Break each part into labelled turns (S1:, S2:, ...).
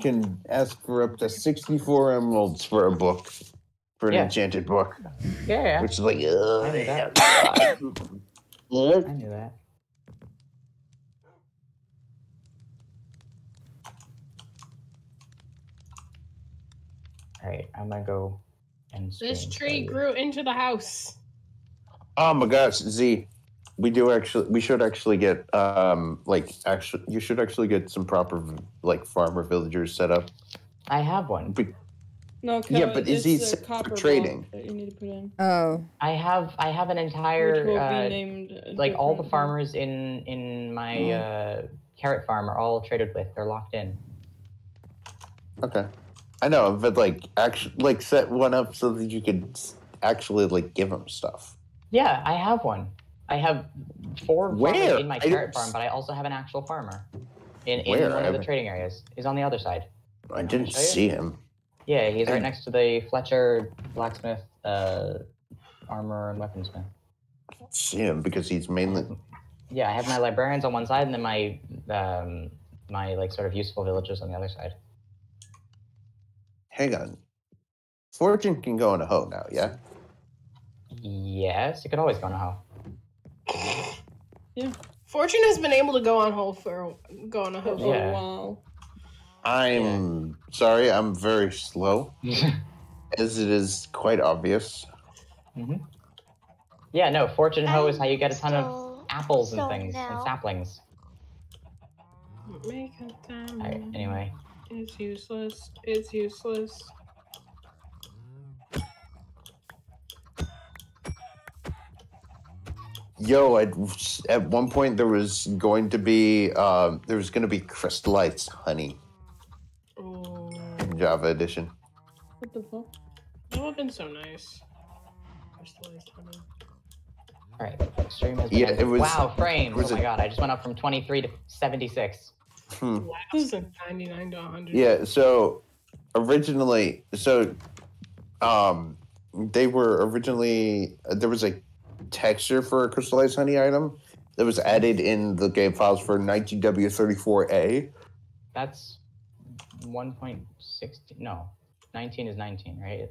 S1: can ask for up to 64 emeralds for a book, for an
S2: Yeah.
S1: enchanted book,
S2: Yeah, yeah.
S1: which is like,
S2: I knew that. I knew that. All right, I'm gonna go and.
S3: This
S2: stream
S3: tree
S2: for you.
S3: grew into the house.
S1: oh my gosh, Z, we do actually, we should actually get, um, like, actually, you should actually get some proper, like, farmer villagers set up.
S2: I have one.
S1: Be-
S4: No,
S1: Yeah, but is
S4: it's
S1: he
S4: a
S1: set for trading?
S4: that you need to put in.
S5: Oh,
S2: I have. I have an
S4: Which
S2: entire.
S4: will
S2: Uh,
S4: be named
S2: like all the farmers in in my uh, carrot farm are all traded with. They're locked in.
S1: Okay. I know, but like, actually, like, set one up so that you could actually, like, give them stuff.
S2: Yeah, I have one. I have four
S1: Where?
S2: in my
S1: I
S2: carrot farm, but I also have an actual farmer in, in
S1: Where?
S2: one of the trading areas. He's on the other side.
S1: I didn't see him.
S2: Yeah, he's right next to the Fletcher blacksmith, uh, armor and weaponsmith.
S1: See him because he's mainly.
S2: Yeah, I have my librarians on one side and then my um, my like sort of useful villagers on the other side.
S1: Hang on. Fortune can go in a hoe now, yeah?
S2: Yes, you could always go in a hoe.
S3: Fortune has been able to go on hold for go on a
S4: For
S3: hold.
S4: a while.
S1: I'm sorry, I'm very slow, as it is quite obvious. Mm-hmm.
S2: Yeah, no, fortune hoe is how you get a ton of apples and
S6: still
S2: things and saplings.
S3: Make a diamond.
S2: Alright, anyway.
S3: It's useless. It's useless.
S1: Yo, at, at one point there was going to be uh, there was going to be crystallized honey
S3: Oh,
S1: in Java edition.
S4: What the fuck?
S3: that would have been so nice. Crystallized honey.
S2: Alright, stream has been
S1: Yeah, it was-
S2: Wow, frames!
S1: was
S2: Oh my
S1: it-
S2: god, I just went up from 23 to 76.
S1: Hmm.
S3: Last and 99 to 100.
S1: Yeah, so originally, so um, they were originally there was a texture for a crystallized honey item that was added in the game files for 19W34A.
S2: That's 1.16. No, 19 is 19, right?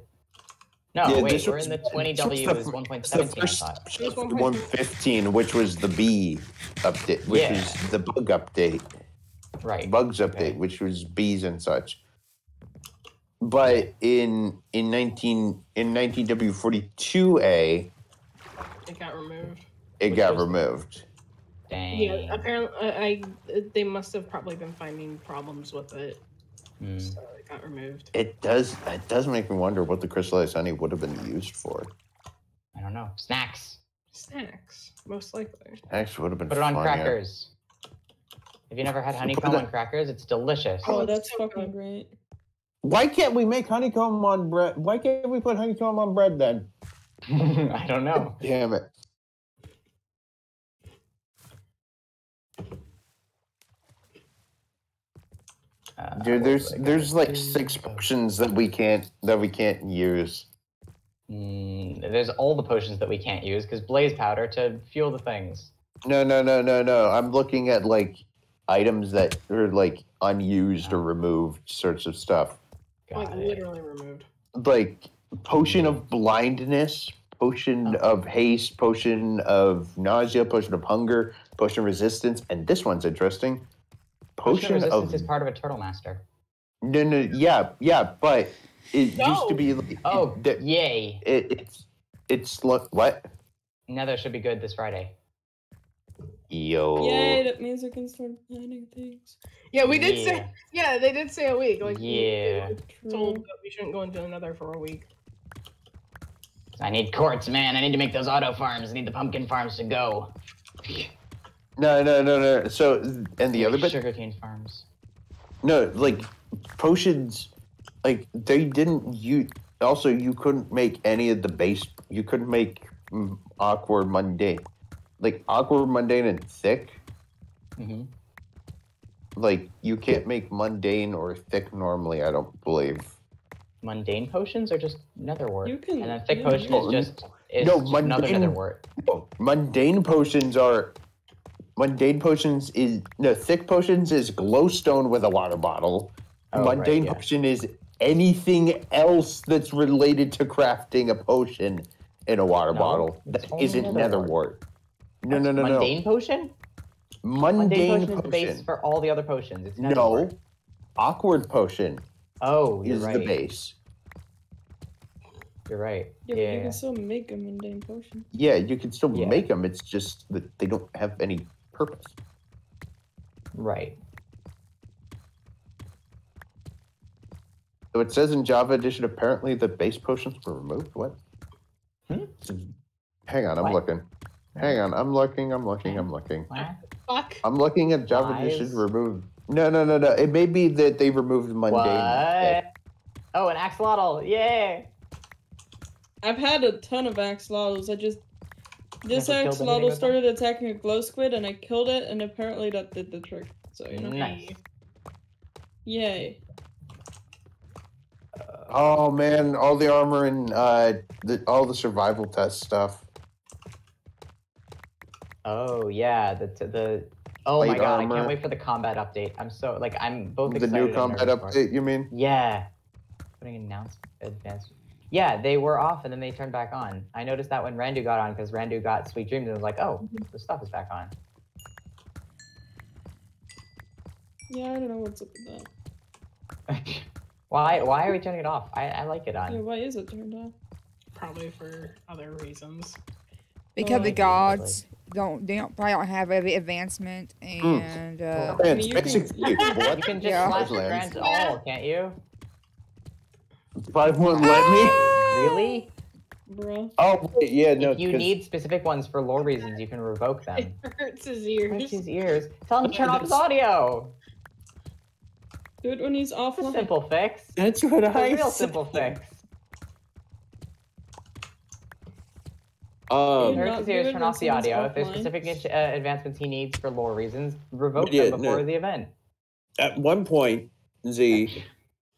S2: No,
S1: Yeah,
S2: wait, we're in the 20W is 1.17,
S1: It's the
S2: I
S1: first
S2: thought.
S3: It was 1.15.
S1: 115, which was the B update, which
S2: Yeah.
S1: was the bug update,
S2: Right.
S1: bugs update,
S2: Okay.
S1: which was bees and such. But in in 19 in 19W42A,
S3: It got removed.
S1: it got
S2: was-
S1: removed.
S2: Dang.
S3: Yeah, apparently, I, I they must have probably been finding problems with it,
S2: Hmm.
S3: so it got removed.
S1: It does. It does make me wonder what the crystallized honey would have been used for.
S2: I don't know. Snacks.
S3: Snacks, most likely.
S1: Actually, would have been
S2: Put it on
S1: fun, yeah.
S2: crackers. Have you never had honeycomb
S1: that-
S2: on crackers? It's delicious.
S3: Oh,
S4: Oh, that's
S3: so
S4: fucking
S3: good.
S4: great.
S1: Why can't we make honeycomb on bread? Why can't we put honeycomb on bread then?
S2: I don't know.
S1: Damn it!
S2: Uh,
S1: Dude, there's
S2: was
S1: there's like
S2: do?
S1: six potions that we can't that we can't use.
S2: Mm, there's all the potions that we can't use because blaze powder to fuel the things.
S1: No, no, no, no, no. I'm looking at like items that are like unused or removed sorts of stuff.
S3: like
S2: it.
S3: literally removed.
S1: Like potion of blindness, potion oh. of haste, potion of nausea, potion of hunger, potion of resistance, and this one's interesting.
S2: Potion
S1: Potion
S2: resistance
S1: of
S2: is part of a turtle master.
S1: no, no, yeah, yeah, but it used to be. Like,
S2: Oh,
S1: it, that-
S2: yay!
S1: it, it's it's lo- what?
S2: Nether should be good this Friday.
S1: Yo.
S4: Yay, that means we can start planning things.
S3: Yeah, we did
S2: Yeah.
S3: say. Yeah, they did say a week. Like,
S2: Yeah.
S3: we told that we shouldn't go into another for a week.
S2: I need quartz, man. I need to make those auto farms. I need the pumpkin farms to go.
S1: No, no, no, no. So and the other bit
S2: sugarcane farms.
S1: No, like potions, like they didn't. You also you couldn't make any of the base. You couldn't make mm, awkward mundane, like awkward mundane and thick.
S2: hmm
S1: Like you can't make mundane or thick normally. I don't believe.
S2: Mundane potions are just nether wart,
S4: You can-
S2: and then thick
S4: yeah.
S2: potion is just is
S1: no,
S2: just another
S1: mundane-
S2: nether wart.
S1: Mundane potions are. Mundane potions is no thick potions is glowstone with a water bottle.
S2: Oh, right,
S1: Mundane
S2: yeah.
S1: potion is anything else that's related to crafting a potion in a water
S2: No,
S1: bottle
S2: it's
S1: that
S2: only
S1: isn't
S2: nether
S1: netherwort. No, no, no, no.
S2: Mundane potion?
S1: Mundane,
S2: Mundane potion is the base for all the other potions. It's
S1: No.
S2: netherwort.
S1: Awkward potion
S2: Oh, you're
S1: is
S2: right.
S1: the base.
S2: You're right.
S4: Yeah,
S2: Yeah.
S4: but you can still make a mundane potion.
S1: Yeah, you can still
S2: Yeah.
S1: make them. It's just that they don't have any purpose.
S2: Right.
S1: So it says in Java Edition, apparently the base potions were removed. What?
S2: Hmm?
S1: Hang on, I'm
S2: What?
S1: looking. Hang on, I'm looking, I'm looking, I'm looking.
S2: What?
S3: Fuck.
S1: I'm looking at Java
S2: Lies.
S1: Edition removed. No, no, no, no. It may be that they removed mundane.
S2: What? Oh, an axolotl! Yay!
S4: I've had a ton of axolotls. I just this
S2: Never
S4: axolotl
S2: with them?
S4: started attacking a glow squid, and I killed it, and apparently that did the trick. So you know,
S2: Nice.
S4: yay!
S1: Oh man, all the armor and uh, the, all the survival test stuff.
S2: Oh yeah, the the. Oh my
S1: Light
S2: god, I can't wait for the combat update. I'm so like I'm both
S1: The
S2: excited
S1: new combat
S2: nervous for it.
S1: update, you mean?
S2: Yeah. Putting announced advanced. Yeah, they were off and then they turned back on. I noticed that when Randu got on because Randu got Sweet Dreams and was like, oh, mm-hmm. the stuff is back on.
S4: Yeah, I don't know what's up with that.
S2: why? Why are we turning it off? I, I like it on.
S4: Yeah, why is it turned off?
S3: Probably for other reasons.
S4: Oh,
S5: Because the gods don't they don't probably don't have every advancement and uh
S2: Cool.
S1: Man,
S4: mean, you can-
S1: basically,
S2: You
S1: what?
S2: can just
S5: Yeah.
S2: slash
S1: Lands.
S2: grant all, can't you?
S1: Five won't let me.
S2: Really?
S4: Bruh.
S1: Oh wait, yeah, no.
S2: if you
S1: 'cause-
S2: need specific ones for lore reasons, you can revoke them.
S3: It hurts his
S2: Hurts
S3: ears.
S2: his ears. Tell him to turn off his audio.
S4: Do it when he's
S2: It's a
S4: offline.
S2: simple fix.
S1: That's what
S2: It's a
S1: I
S2: real
S1: said.
S2: simple fix.
S1: Um,
S4: You're
S2: his ears, turn off the
S4: someone's
S2: audio. If there's specific uh, advancements he needs for lore reasons, revoke
S1: Yeah,
S2: them before
S1: no.
S2: the event.
S1: at one point, Z,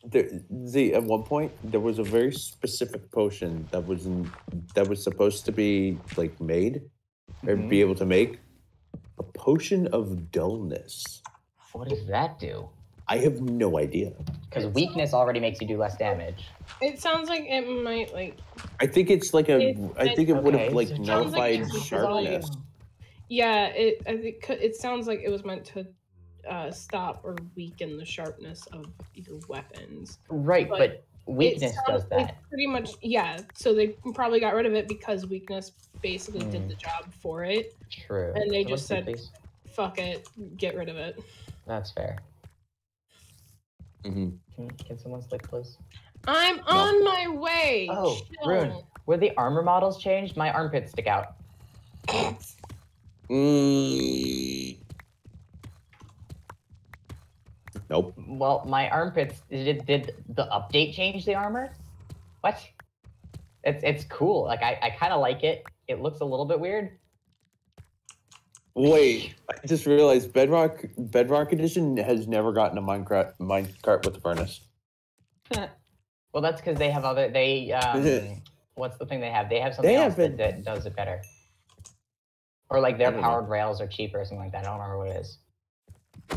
S1: the, Z, at one point, there was a very specific potion that was in, that was supposed to be like made or
S2: Mhm.
S1: be able to make a potion of dullness.
S2: What does that do?
S1: I have no idea.
S2: Because weakness already makes you do less damage.
S3: It sounds like it might like
S1: I think it's like a.
S3: It-
S1: I think it would have
S2: Okay,
S1: like
S2: so it
S3: sounds like
S1: nullified
S3: it's
S1: sharpness.
S3: yeah. It I think it sounds like it was meant to uh, stop or weaken the sharpness of your weapons.
S2: Right,
S3: But
S2: but weakness
S3: it
S2: does that.
S3: It pretty much yeah. So they probably got rid of it because weakness basically
S2: Hmm.
S3: did the job for it.
S2: True.
S3: and they
S2: Someone
S3: just said-
S2: please.
S3: Fuck it, get rid of it.
S2: That's fair.
S1: Mhm.
S2: Can, can someone sleep, please?
S3: I'm on my way.
S2: Oh,
S3: Chill.
S2: Rune. Were the armor models changed? My armpits stick out.
S1: Mm. Nope.
S2: Well, my armpits did, did the update change the armor? What? It's it's cool. Like I, I kind of like it. It looks a little bit weird.
S1: Wait, I just realized Bedrock Bedrock Edition has never gotten a minecart minecart with a furnace.
S2: Well, that's because they have other they um what's the thing they have? They have something
S1: They
S2: else that,
S1: haven't-
S2: that does it better. Or like their
S1: I don't know.
S2: powered rails are cheaper or something like that. I don't remember what it is.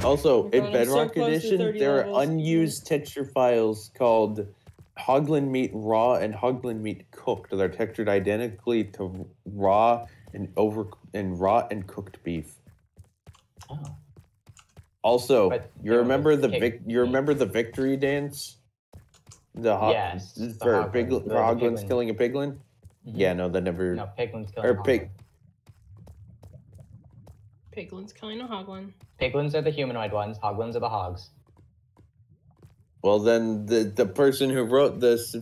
S1: Also,
S4: my
S1: in
S4: God, I'm so
S1: Bedrock Edition,
S4: 30
S1: there are unused texture files called Hoglin Meat Raw and Hoglin Meat Cooked that are textured identically to raw and over and raw and cooked beef.
S2: Oh.
S1: Also,
S2: But
S1: you remember the vic- you remember the victory dance? The hog
S2: Yes, the
S1: for
S2: hoglin,
S1: pig,
S2: the-
S1: for
S2: the
S1: hoglins
S2: piglin.
S1: killing a piglin.
S2: Mhm.
S1: Yeah, no, that never.
S2: No, Piglin's killing
S1: Or
S2: a
S1: pig-
S2: hoglin.
S3: Piglin's killing a hoglin.
S2: Piglins are the humanoid ones. Hoglins are the hogs.
S1: Well, then the the person who wrote this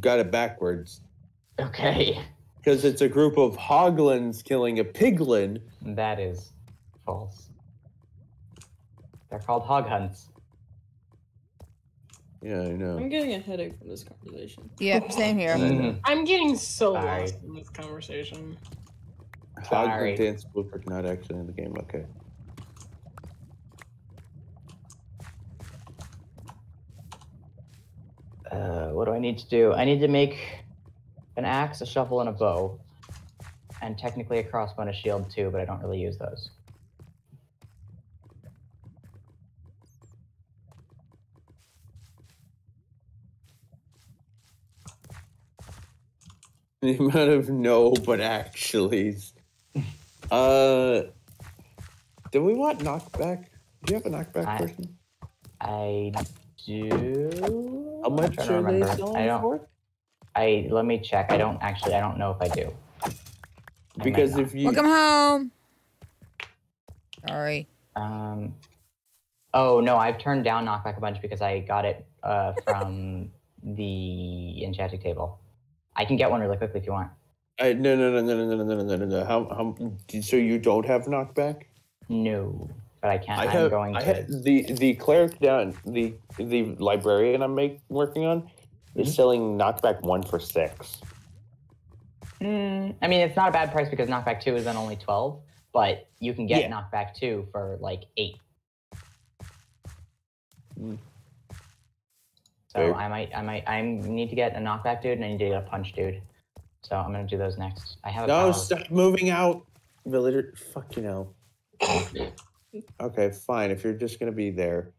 S1: got it backwards
S2: Okay.
S1: Because it's a group of hoglins killing a piglin.
S2: That is false. They're called hog hunts.
S1: Yeah, I know.
S4: I'm getting a headache from this conversation.
S5: Yep, same here.
S2: Mhm.
S3: I'm getting so
S2: Sorry.
S3: lost in this conversation.
S2: Sorry.
S1: Hoglin dance blueprint not actually in the game. Okay.
S2: Uh, what do I need to do? I need to make an axe, a shovel, and a bow. And technically a crossbow and a shield too, but I don't really use those.
S1: The amount of no, but actually, Uh, do we want knockback? Do you have a knockback
S2: I,
S1: person?
S2: I do.
S1: How much are they selling for?
S2: I let me check. I don't actually. I don't know if I do. I
S1: Because if you
S5: Welcome home. Sorry.
S2: Um. Oh no, I've turned down knockback a bunch because I got it uh, from the enchanting table. I can get one really quickly if you want.
S1: I, no, no, no, no, no, no, no, no, no, no. How, how? So you don't have knockback?
S2: No, but I can't.
S1: I
S2: I'm
S1: have.
S2: going
S1: I
S2: to.
S1: have the the cleric down the the librarian I'm make, working on is selling knockback one for six.
S2: Mm, I mean, it's not a bad price because knockback two is then only twelve, but you can get
S1: Yeah.
S2: knockback two for like eight.
S1: Mm.
S2: So
S1: Fair.
S2: I might, I might, I need to get a knockback dude and I need to get a punch dude. So I'm gonna do those next. I have a
S1: No,
S2: pile of-
S1: stop moving out, villager. Fuck you know. okay, fine. If you're just gonna be there,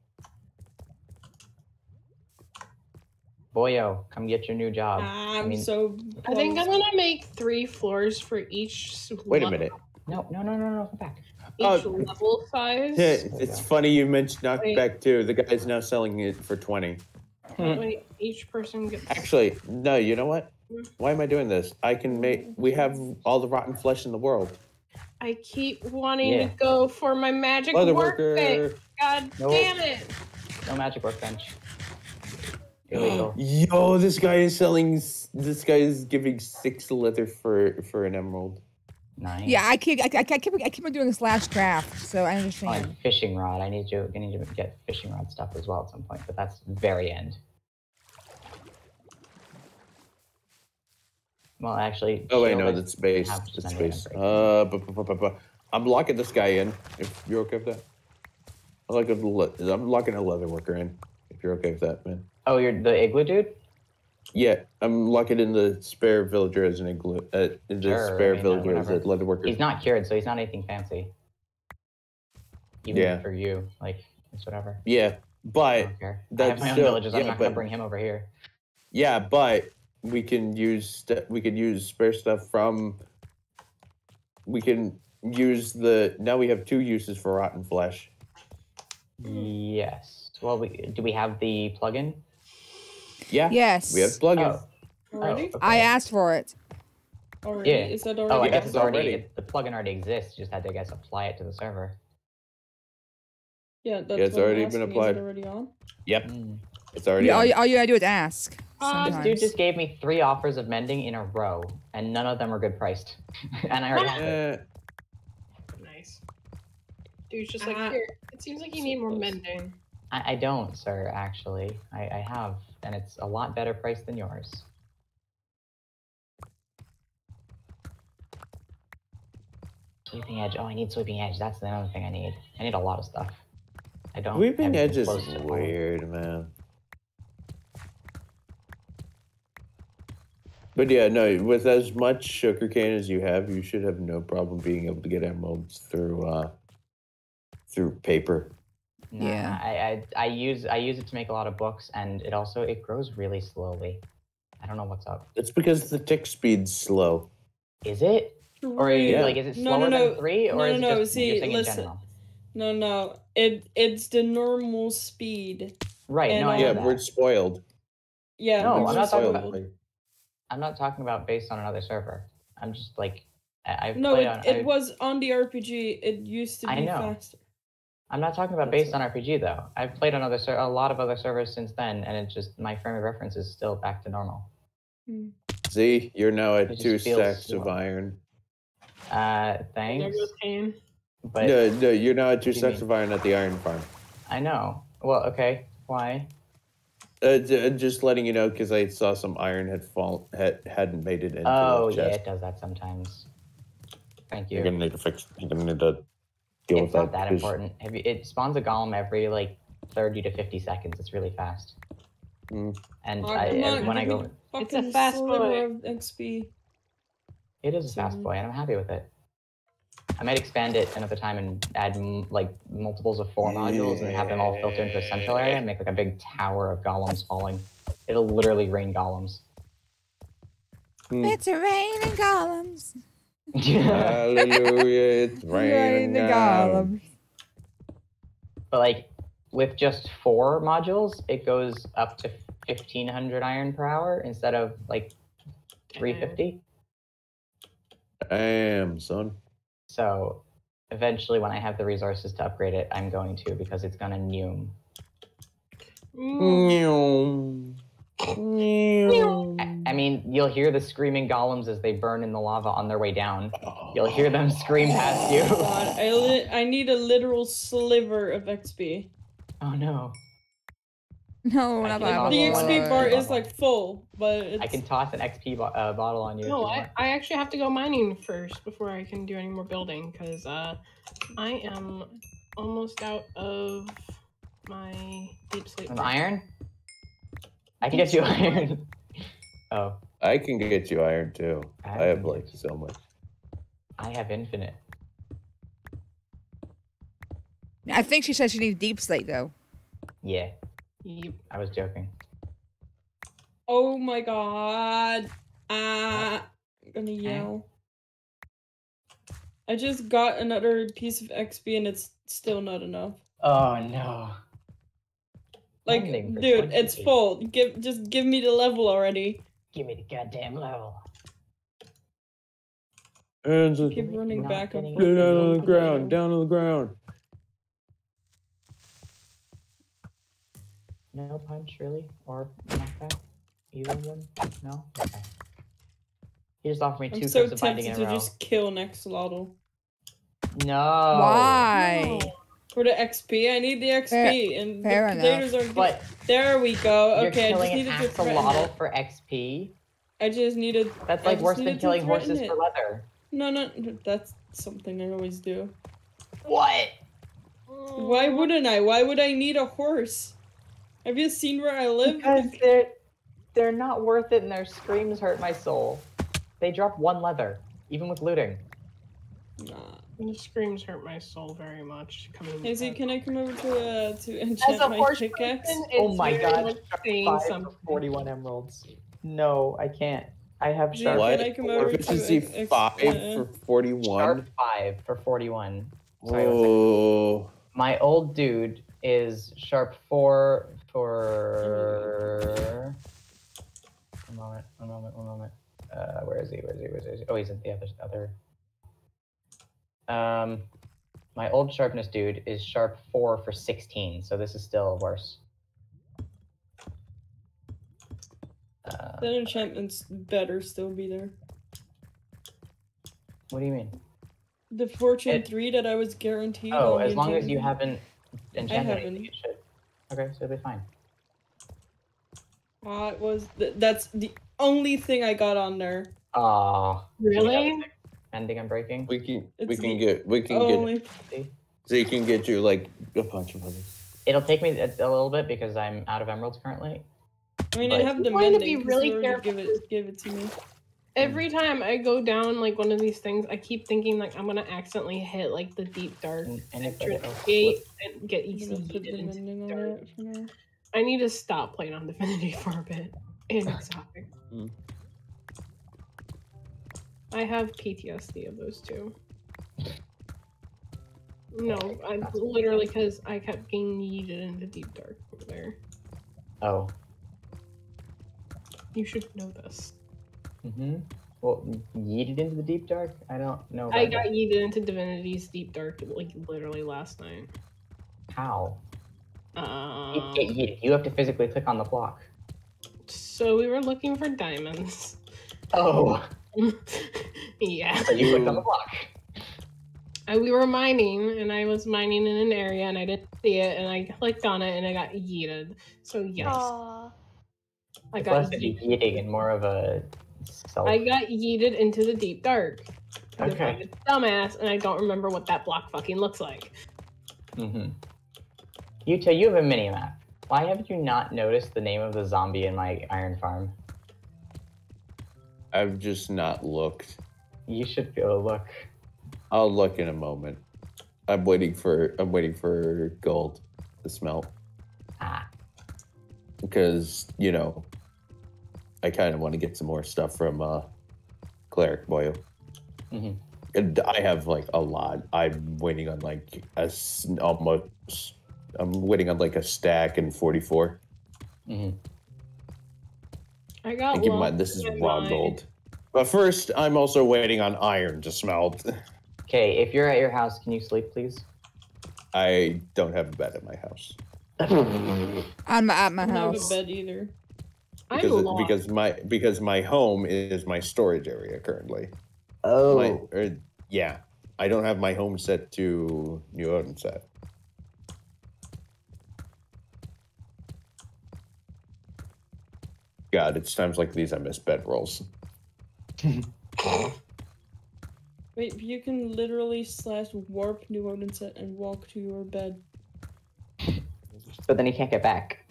S2: Boyo, come get your new job.
S4: I'm
S2: mean-
S4: so.
S3: I think I'm gonna make three floors for each. s-
S1: wait a minute.
S2: No, no, no, no, no, come back.
S3: Each
S1: Oh.
S3: level size.
S1: Yeah, it's funny you mentioned knockback too. The guy's now selling it for twenty.
S2: Hmm.
S3: Wait, each person gets.
S1: Actually, no. You know what? Why am I doing this? I can make. We have all the rotten flesh in the world.
S3: I keep wanting
S2: Yeah.
S3: to go for my magic
S1: Leather
S3: workbench.
S1: worker.
S3: God
S2: Nope.
S3: damn it!
S2: No magic workbench. Illegal.
S1: Yo, this guy is selling. This guy is giving six leather for for an emerald.
S2: Nice.
S5: Yeah, I keep I, I, I keep I keep on doing this slash craft, so I
S2: Oh,
S5: understand.
S2: and fishing rod. I need to. I need to get fishing rod stuff as well at some point, but that's very end. Well, actually.
S1: Oh wait, no, that's space. That's
S2: spend it
S1: space. Uh, bu- bu- bu- bu- bu- I'm locking this guy in. If you're okay with that, I like a le- I'm locking a leather worker in. If you're okay with that, man.
S2: Oh, you're the igloo dude.
S1: Yeah, I'm locking in the spare villager as an igloo. Uh, the
S2: Sure,
S1: spare
S2: I mean,
S1: villager as a
S2: whatever.
S1: leather worker.
S2: He's not cured, so he's not anything fancy. Even
S1: Yeah.
S2: for you, like it's whatever.
S1: Yeah,
S2: I
S1: but
S2: don't care. I
S1: that's
S2: have my own
S1: still-
S2: villages. I'm
S1: yeah,
S2: not gonna
S1: but-
S2: bring him over here.
S1: yeah, but we can use st- we can use spare stuff from. We can use the now we have two uses for rotten flesh.
S2: Yes. Well, we, do we have the plugin?
S1: Yeah,
S5: Yes.
S1: we have plugins.
S2: Oh,
S4: Already?
S2: oh,
S5: I asked for it.
S4: Already?
S2: Yeah.
S4: Is that already?
S2: Oh, I guess it's
S1: it's
S2: already,
S1: already.
S2: it- the plugin already exists. You just had to, I guess, apply it to the server.
S4: Yeah, that's
S1: it's
S4: what I'm
S1: already been applied.
S4: Is it already on?
S1: Yep,
S2: Mm.
S1: it's already.
S5: You, all,
S1: on.
S5: you, all you gotta do is ask.
S3: Ah,
S2: This dude just gave me three offers of mending in a row, and none of them are good priced. and I already have it.
S1: Eh,
S3: Nice. Dude's just like
S4: Ah.
S3: here. It seems like you need more mending.
S2: I, I don't, sir. Actually, I, I have, and it's a lot better price than yours. Sweeping edge. Oh, I need sweeping edge. That's the other thing I need. I need a lot of stuff. I don't.
S1: Weeping
S2: have
S1: Edge is
S2: close to all.
S1: weird, man. But yeah, no, with as much sugarcane as you have, you should have no problem being able to get emeralds through uh through paper.
S2: Nah,
S5: Yeah.
S2: I, I I use I use it to make a lot of books, and it also it grows really slowly. I don't know what's up.
S1: It's because the tick speed's slow.
S2: Is it? Mm-hmm. Or
S4: Three.
S1: Yeah.
S2: like is it slower
S4: no, no.
S2: than three, or
S4: No,
S2: is
S4: no,
S2: it
S4: no,
S2: just
S4: see,
S2: you're in
S4: listen.
S2: general?
S4: No, no. It it's the normal speed.
S2: Right.
S4: And,
S2: no, I
S1: Yeah,
S2: that.
S1: we're spoiled.
S4: Yeah.
S2: No, I'm
S1: We're
S2: not talking
S1: spoiled.
S2: about- I'm not talking about based on another server. I'm just like I, I've
S4: No, it,
S2: on.
S4: it
S2: I,
S4: was on the RPG. It used to
S2: I
S4: be
S2: know.
S4: faster.
S2: I'm not talking about
S4: That's
S2: based on RPG though. I've played on other ser- a lot of other servers since then, and it just my frame of reference is still back to normal.
S4: Hmm.
S1: See, you're now at two
S2: feels
S1: stacks of iron.
S2: Uh,
S3: There
S2: thanks. But
S1: no, no, you're now at two
S2: What
S1: stacks of iron at the iron farm.
S2: I know. Well, okay. Why?
S1: Uh, j- just letting you know because I saw some iron had fall had hadn't made it into
S2: Oh
S1: the
S2: yeah, it does that sometimes. Thank you.
S1: You're gonna need to fix. You're gonna need to deal
S2: it's
S1: with
S2: not
S1: that.
S2: that
S1: 'cause-
S2: important. Have you, it spawns a golem every like 30 to 50 seconds. It's really fast.
S1: Mm.
S2: And
S4: Oh,
S2: I,
S4: on,
S2: when I go,
S3: It's a fast
S4: sliver
S3: boy.
S4: of XP.
S2: it is a fast boy, and I'm happy with it. I might expand it another time and add m- like multiples of four modules and have them all filter into a central area and make like a big tower of golems falling. It'll literally rain golems.
S1: Hmm.
S5: It's raining golems.
S1: Hallelujah, it's raining
S5: Raining
S1: down.
S5: golems.
S2: but like with just four modules, it goes up to fifteen hundred iron per hour instead of like three fifty.
S1: Damn, son.
S2: So eventually, when I have the resources to upgrade it, I'm going to because it's gonna nume.
S3: Mm.
S2: I, I mean, you'll hear the screaming golems as they burn in the lava on their way down. You'll hear them scream past you.
S4: God, I, li- I need a literal sliver of XP.
S2: Oh no!
S5: No,
S2: I
S5: not that
S4: The
S2: Oh,
S4: XP bar is like full, but it's
S2: I can toss an XP bo- uh, bottle on you.
S3: No,
S2: you
S3: I. I actually have to go mining first before I can do any more building because uh, I am almost out of my deep slate.
S2: Of iron. I can get you iron. oh,
S1: I can get you iron too. I have like so much.
S2: I have infinite.
S5: I think she said she needs deep slate though.
S2: Yeah,
S3: Yep.
S2: I was joking.
S4: Oh my god. Ah, I'm gonna yell. I just got another piece of XP and it's still not enough.
S2: Oh no!
S4: Like, dude, it's
S2: feet.
S4: full. Give just give me the level already.
S2: Give me the goddamn level.
S1: And just
S4: Keep running
S2: Not
S4: back and
S2: getting
S4: forth.
S1: down on the ground, down on the ground.
S2: No punch, really? Or knockback? Either of them? No? Okay. He just offered me two
S4: I'm so
S2: cups of binding
S4: tempted
S2: in a
S4: to just kill Nextladdle.
S2: No!
S5: Why?
S4: For the XP, I need the XP,
S5: Fair-
S4: and
S5: fair
S4: the
S5: enough.
S4: potatoes are.
S2: But
S4: there we go.
S2: you're
S4: Okay, I just
S2: killing an
S4: needed to threaten
S2: axolotl for XP?
S4: I just needed.
S2: That's like
S4: just
S2: worse than killing horses
S4: it.
S2: for leather.
S4: No, no, that's something I always do.
S2: What?
S4: Why wouldn't I? Why would I need a horse? Have you seen where I live?
S2: Because they're they're not worth it and their screams hurt my soul. They drop one leather, even with looting.
S4: Nah.
S3: The screams hurt my soul very much. Coming.
S4: Hazy,
S3: back.
S4: can I come over to uh to
S3: As
S4: enchant
S3: a
S4: my pickaxe?
S3: person,
S2: Oh my god,
S3: much
S2: sharp
S3: saying
S2: five 41 emeralds. No, I can't. I have
S4: Yeah,
S2: sharp,
S1: What?
S4: Can I come over to
S1: Efficiency
S4: ex- ex-
S1: five for forty-one.
S2: sharp 5 for 41. Sorry, one second.
S1: Oh,
S2: My old dude is sharp 4 for. One moment, one moment, one moment. Uh, where is he? Where is he? Where is he? Oh, he's at the other. other. Um, my old sharpness dude is sharp 4 for 16, so this is still worse. Uh,
S4: That enchantment's better still be there.
S2: what do you mean?
S4: The fortune
S2: It-
S4: three that I was guaranteed.
S2: Oh, as long as you haven't enchanted
S4: haven't.
S2: anything, it should. Okay, so it'll be fine.
S4: Ah, it was th- that's the only thing I got on there.
S2: Oh,
S3: Really?
S2: Ending and breaking.
S1: we can we can
S4: the
S1: get we can get
S4: Only
S1: so you can get you like a bunch of others.
S2: It'll take me a, a little bit because I'm out of emeralds currently.
S4: I mean, I have the
S3: You want to be really careful
S4: Give it, give it to me.
S3: Every time I go down like one of these things, I keep thinking like I'm gonna accidentally hit like the deep dark
S2: And, and if
S3: entrance
S2: it'll
S3: gate
S2: flip-
S3: and get
S4: I'm
S3: easy
S4: put
S3: into the
S4: on
S3: dark.
S4: it for now.
S3: I need to stop playing on Divinity for a bit and exotic.
S1: Hmm.
S3: I have PTSD of those two. No, I literally because I kept getting yeeted into deep dark over there.
S2: Oh.
S3: You should know this.
S2: Mm-hmm. Well, yeeted into the deep dark. I don't know.
S3: I got
S2: that.
S3: yeeted into Divinity's deep dark like literally last night.
S2: How? You
S3: Um,
S2: get yeeted. You have to physically click on the block.
S3: so we were looking for diamonds.
S2: Oh.
S3: yeah.
S2: So you clicked on the block.
S3: I, we were mining, and I was mining in an area, and I didn't see it, and I clicked on it, and I got yeeted. So yes,
S6: Aw.
S3: I
S2: It's
S3: got
S2: less of yeeting and more of a self.
S3: I got yeeted into the deep dark.
S2: Okay.
S3: I'm a dumbass, and I don't remember what that block fucking looks like.
S2: Mm-hmm. Yuta, you have a mini map. Why have you not noticed the name of the zombie in my iron farm?
S1: I've just not looked.
S2: You should go look.
S1: I'll look in a moment. I'm waiting for I'm waiting for gold to smelt
S2: Ah,
S1: because you know I kind of want to get some more stuff from uh cleric boil.
S2: Mhm.
S1: And I have like a lot. I'm waiting on like a s- almost. I'm waiting on like a stack and 44.
S2: Mm-hmm.
S3: I got
S1: And keep in
S3: one.
S1: mind, this is
S3: in
S1: raw
S3: my-
S1: gold. But first, I'm also waiting on iron to smelt.
S2: Okay, if you're at your house, can you sleep, please?
S1: I don't have a bed at my house
S5: I'm at my house.
S4: I don't have a bed either.
S3: I'm
S1: because because my because my home is my storage area currently.
S2: oh,
S1: My, or, yeah, I don't have my home set to New Odin set. God, it's times like these I miss bed rolls.
S4: Wait, you can literally slash warp New Odin set and walk to your bed.
S2: but then he can't get back.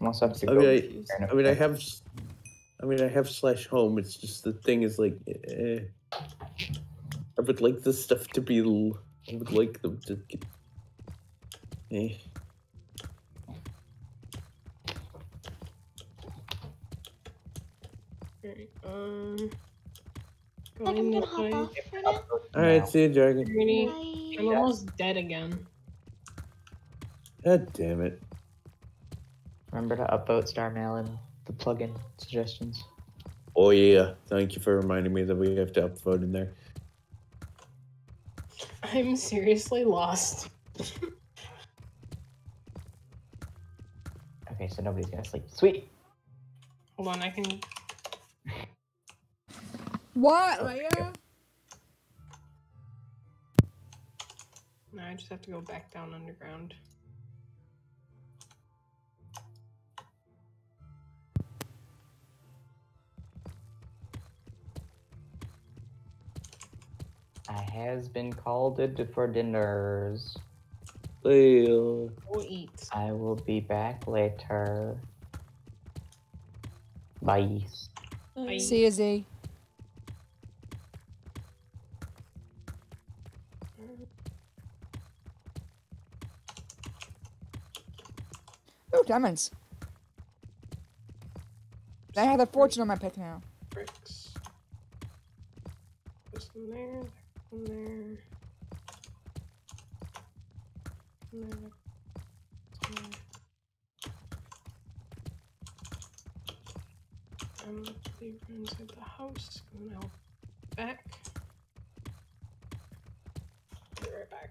S2: I'm also have to
S1: I
S2: go.
S1: mean, I-
S4: Confused.
S1: I mean, I have, s- I mean, I have slash home. It's just the thing is like, eh, I would like this stuff to be. l- I would like them to. Get, eh.
S3: Alright, um.
S6: I think I'm
S3: Going
S6: gonna hop off for now.
S1: All right, see you, dragon.
S3: Really,
S6: Bye.
S3: I'm almost dead again.
S1: God damn it.
S2: Remember to upvote Star Mail and the plugin suggestions.
S1: Oh yeah, thank you for reminding me that we have to upvote in there.
S3: I'm seriously lost.
S2: Okay, so nobody's gonna sleep. Sweet.
S3: Hold on, I can.
S5: What, oh, Leia?
S3: No, I just have to go back down underground.
S2: I has been called for dinners.
S1: Well,
S3: Go eat.
S2: I will be back later. Bye.
S4: Bye.
S5: See you, Z. Oh, diamonds. I have a fortune on my pick now.
S3: Bricks. This in there, that in there. In there, that. I'm gonna leave her inside the house. Go now back. Be right back.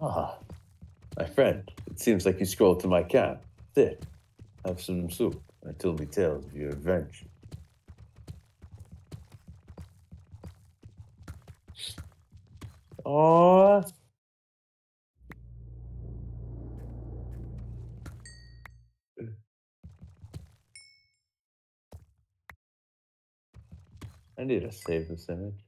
S1: ah, my friend. It seems like you scrolled to my camp. Sit, have some soup, and tell me tales of your adventure. Aww. I need to save this image.